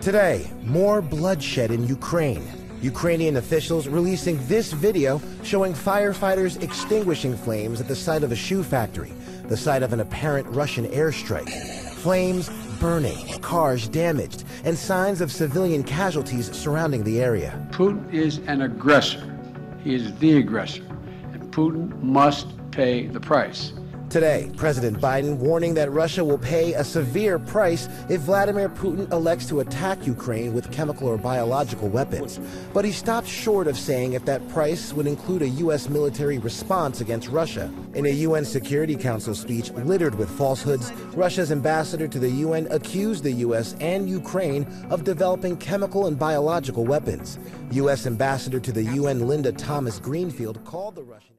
Today, more bloodshed in Ukraine. Ukrainian officials releasing this video showing firefighters extinguishing flames at the site of a shoe factory, the site of an apparent Russian airstrike. Flames burning, cars damaged, and signs of civilian casualties surrounding the area. Putin is an aggressor. He is the aggressor. And Putin must pay the price. Today, President Biden warning that Russia will pay a severe price if Vladimir Putin elects to attack Ukraine with chemical or biological weapons. But he stopped short of saying if that price would include a U.S. military response against Russia. In a UN Security Council speech littered with falsehoods, Russia's ambassador to the UN accused the U.S. and Ukraine of developing chemical and biological weapons. U.S. Ambassador to the UN Linda Thomas Greenfield called the Russian